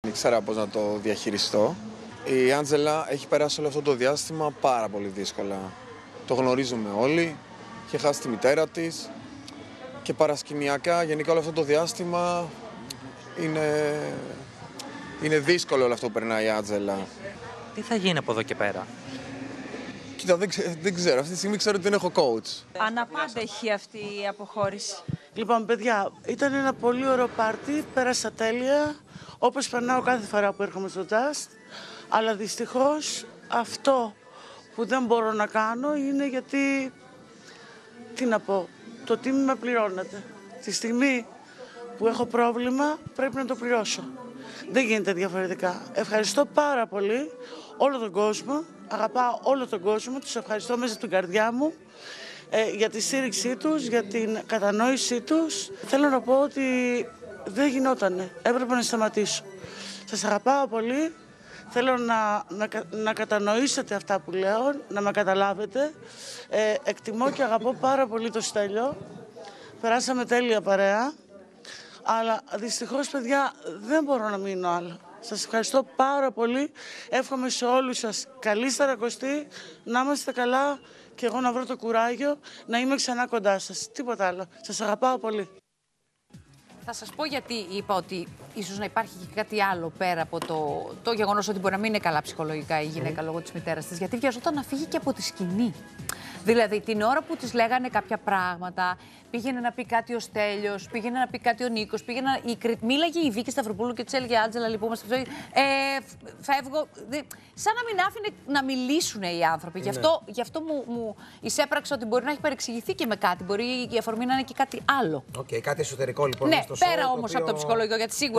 Δεν ήξερα πώς να το διαχειριστώ. Η Άντζελα έχει περάσει όλο αυτό το διάστημα πάρα πολύ δύσκολα. Το γνωρίζουμε όλοι. Είχε χάσει τη μητέρα της και παρασκηνιακά γενικά όλο αυτό το διάστημα είναι, είναι δύσκολο όλο αυτό που περνάει η Άντζελα. Τι θα γίνει από εδώ και πέρα; Κοίτα, δεν, ξε- δεν ξέρω. Αυτή τη στιγμή ξέρω ότι δεν έχω coach. Αναπάντεχη αυτή η αποχώρηση. Λοιπόν, παιδιά, ήταν ένα πολύ ωραίο πάρτι. Πέρασα τέλεια, όπως περνάω κάθε φορά που έρχομαι στο Just. Αλλά δυστυχώς αυτό που δεν μπορώ να κάνω είναι γιατί, τι να πω, το τίμημα πληρώνεται. Τη στιγμή που έχω πρόβλημα πρέπει να το πληρώσω. Δεν γίνεται διαφορετικά. Ευχαριστώ πάρα πολύ όλο τον κόσμο. Αγαπάω όλο τον κόσμο. Τους ευχαριστώ μέσα από την καρδιά μου ε, για τη στήριξή τους, για την κατανόησή τους. Θέλω να πω ότι δεν γινότανε. Έπρεπε να σταματήσω. Σας αγαπάω πολύ. Θέλω να, να, κα- να κατανοήσετε αυτά που λέω, να με καταλάβετε. Ε, εκτιμώ και αγαπώ πάρα πολύ το Στέλιο. Περάσαμε τέλεια παρέα. Αλλά δυστυχώς, παιδιά, δεν μπορώ να μείνω άλλο. Σας ευχαριστώ πάρα πολύ. Εύχομαι σε όλους σας καλή Σαρακοστή, να είμαστε καλά και εγώ να βρω το κουράγιο να είμαι ξανά κοντά σας. Τίποτα άλλο. Σας αγαπάω πολύ. Θα σας πω γιατί είπα ότι ίσως να υπάρχει και κάτι άλλο πέρα από το, το γεγονός ότι μπορεί να μην είναι καλά ψυχολογικά η γυναίκα λόγω της μητέρας της. Γιατί βιαζόταν να φύγει και από τη σκηνή. Δηλαδή την ώρα που της λέγανε κάποια πράγματα, πήγαινε να πει κάτι ο Στέλιος, πήγαινε να πει κάτι ο Νίκος, πήγαινε να... η... Κρι- μίλαγε η Βίκη Σταυροπούλου και της έλεγε Άντζελα λυπούμαστε. Ε, φ- φεύγω. Δη- Σαν να μην άφηνε να μιλήσουν οι άνθρωποι. Γι' αυτό, γι αυτό μου, μου εισέπραξε ότι μπορεί να έχει παρεξηγηθεί και με κάτι. Μπορεί η αφορμή να είναι και κάτι άλλο. Οκ, κάτι εσωτερικό λοιπόν. Ναι, μες στο show, πέρα το όμως από το οποίο- ψυχολογικό, γιατί σίγουρα